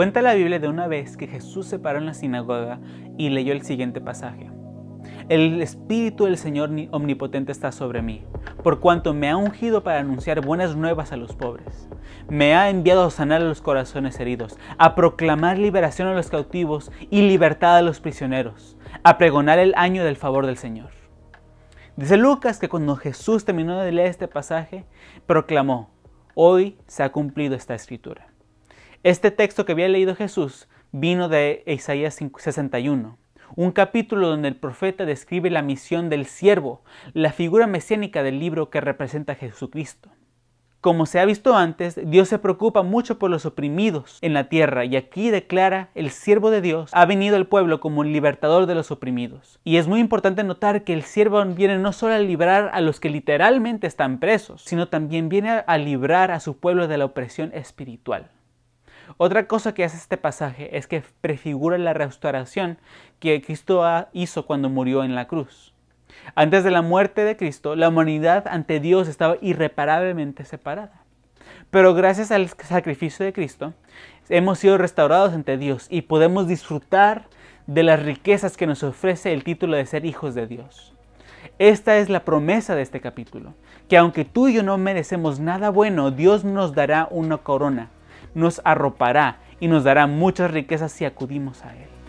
Cuenta la Biblia de una vez que Jesús se paró en la sinagoga y leyó el siguiente pasaje. El Espíritu del Señor Omnipotente está sobre mí, por cuanto me ha ungido para anunciar buenas nuevas a los pobres. Me ha enviado a sanar a los corazones heridos, a proclamar liberación a los cautivos y libertad a los prisioneros, a pregonar el año del favor del Señor. Dice Lucas que cuando Jesús terminó de leer este pasaje, proclamó, hoy se ha cumplido esta escritura. Este texto que había leído Jesús vino de Isaías 61, un capítulo donde el profeta describe la misión del siervo, la figura mesiánica del libro que representa a Jesucristo. Como se ha visto antes, Dios se preocupa mucho por los oprimidos en la tierra y aquí declara el siervo de Dios ha venido al pueblo como un libertador de los oprimidos. Y es muy importante notar que el siervo viene no solo a librar a los que literalmente están presos, sino también viene a librar a su pueblo de la opresión espiritual. Otra cosa que hace este pasaje es que prefigura la restauración que Cristo hizo cuando murió en la cruz. Antes de la muerte de Cristo, la humanidad ante Dios estaba irreparablemente separada. Pero gracias al sacrificio de Cristo, hemos sido restaurados ante Dios y podemos disfrutar de las riquezas que nos ofrece el título de ser hijos de Dios. Esta es la promesa de este capítulo, que aunque tú y yo no merecemos nada bueno, Dios nos dará una corona, nos arropará y nos dará muchas riquezas si acudimos a Él.